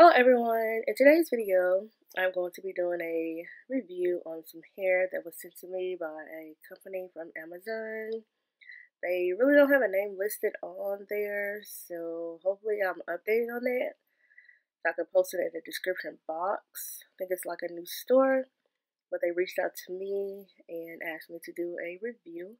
Hello everyone! In today's video, I'm going to be doing a review on some hair that was sent to me by a company from Amazon. They really don't have a name listed on there, so hopefully I'm updated on that. I can post it in the description box. I think it's like a new store, but they reached out to me and asked me to do a review.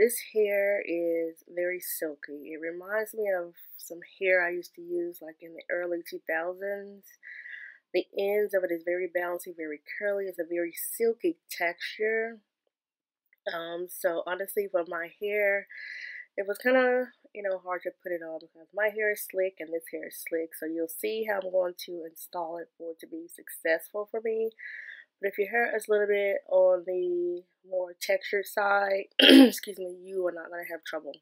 This hair is very silky. It reminds me of some hair I used to use like in the early 2000s. The ends of it is very bouncy, very curly. It's a very silky texture. Um, so honestly, for my hair, it was kind of, you know, hard to put it on because my hair is slick and this hair is slick. So you'll see how I'm going to install it for it to be successful for me. But if your hair is a little bit on the more textured side, excuse me, you are not going to have trouble.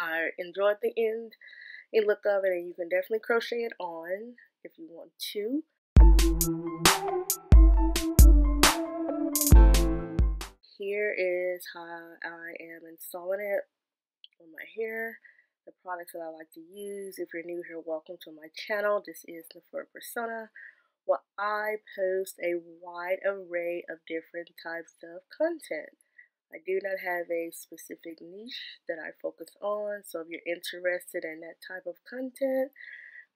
I enjoyed the end and look of it, and you can definitely crochet it on if you want to. Here is how I am installing it on my hair. The products that I like to use. If you're new here, welcome to my channel. This is the Nefer Persona where I post a wide array of different types of content. I do not have a specific niche that I focus on, so if you're interested in that type of content,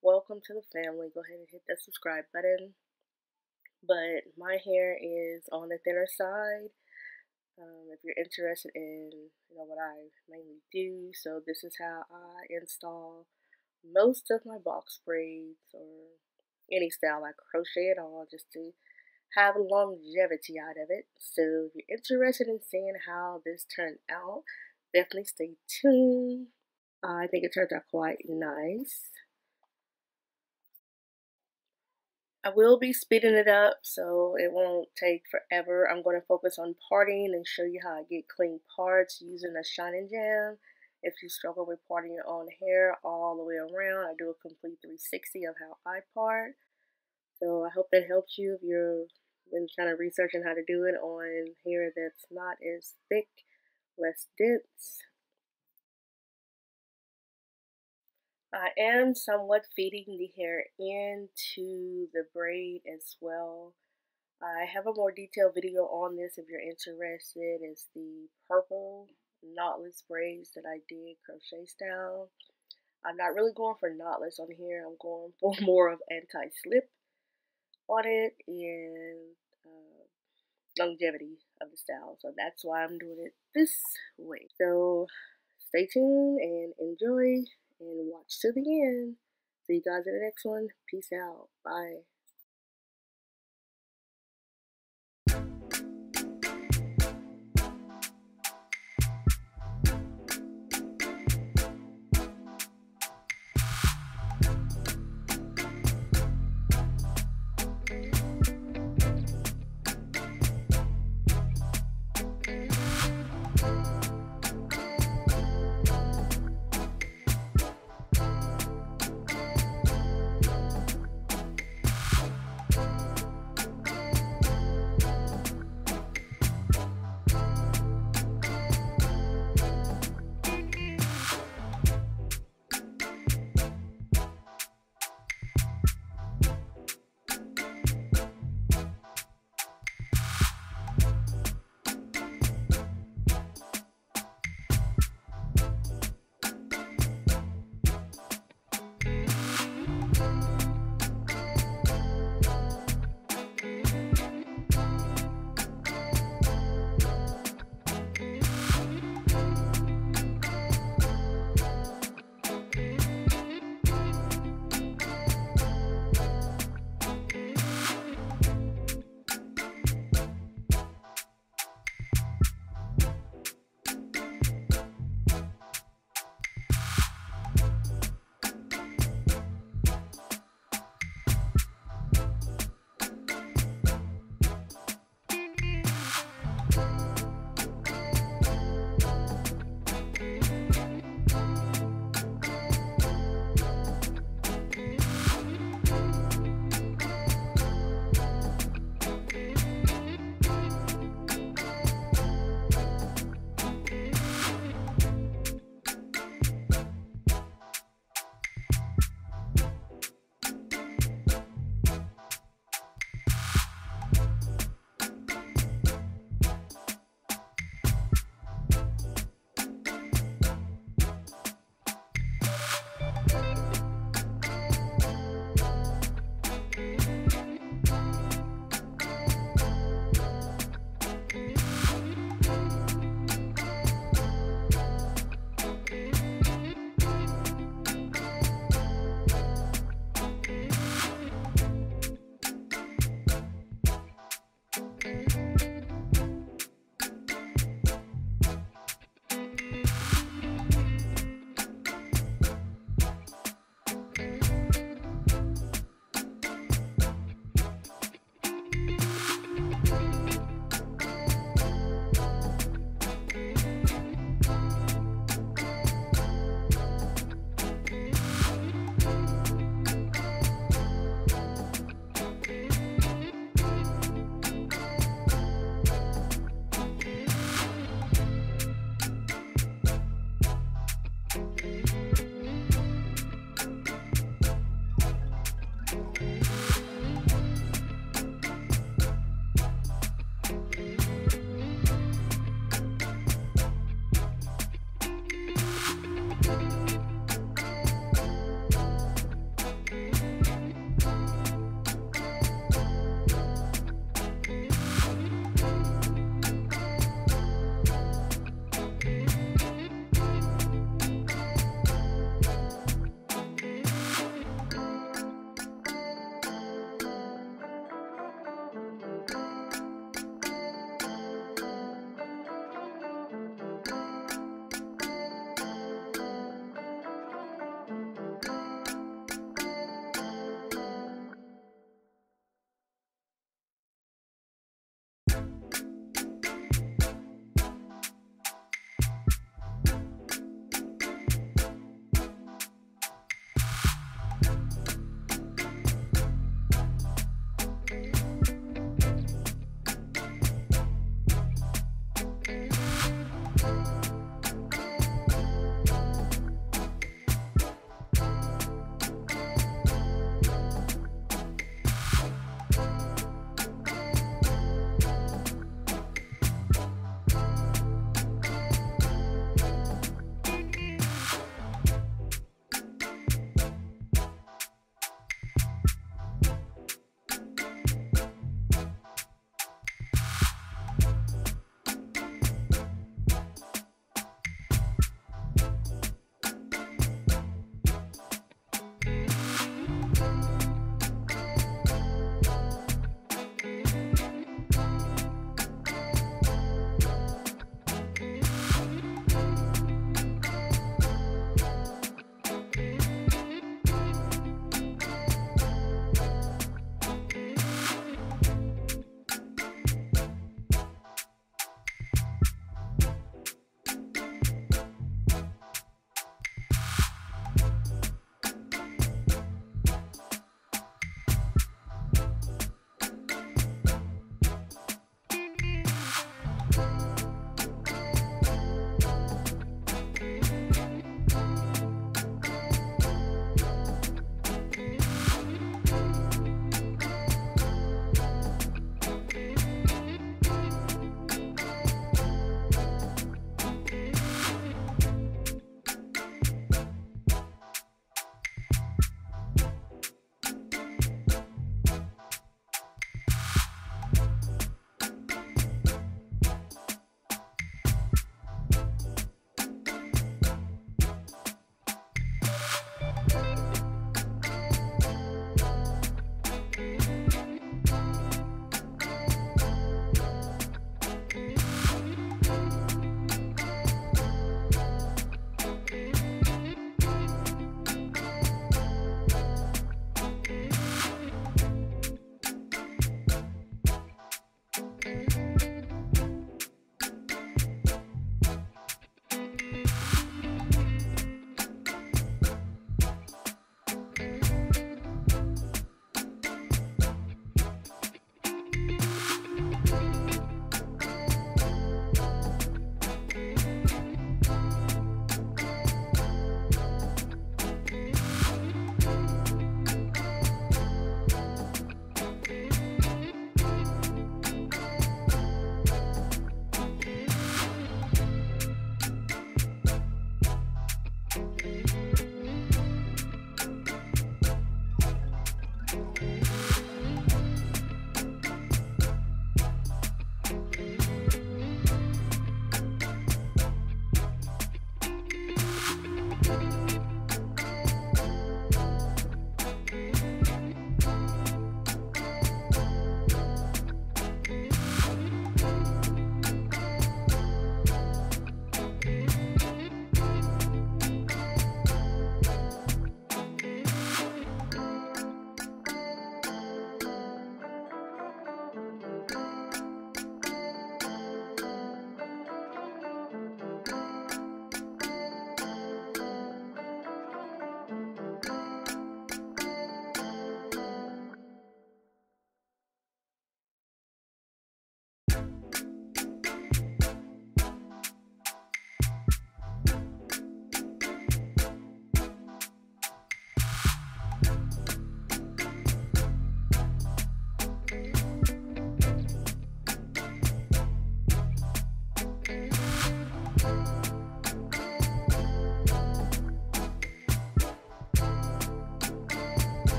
welcome to the family. Go ahead and hit that subscribe button. But my hair is on the thinner side. Um, if you're interested in you know what I mainly do, so this is how I install most of my box braids or any style I crochet at all just to have longevity out of it. So if you're interested in seeing how this turned out, definitely stay tuned. Uh, I think it turned out quite nice. I will be speeding it up so it won't take forever. I'm going to focus on parting and show you how I get clean parts using a Shine 'n Jam. If you struggle with parting your own hair all the way around, I do a complete 360 of how I part. So I hope that helps you if you've been kind of researching how to do it on hair that's not as thick, less dense. I am somewhat feeding the hair into the braid as well. I have a more detailed video on this if you're interested. It's the purple knotless braids that I did crochet style. I'm not really going for knotless on here. I'm going for more of anti-slip on it and uh, longevity of the style. So that's why I'm doing it this way. So stay tuned and enjoy and watch to the end. See you guys in the next one. Peace out. Bye.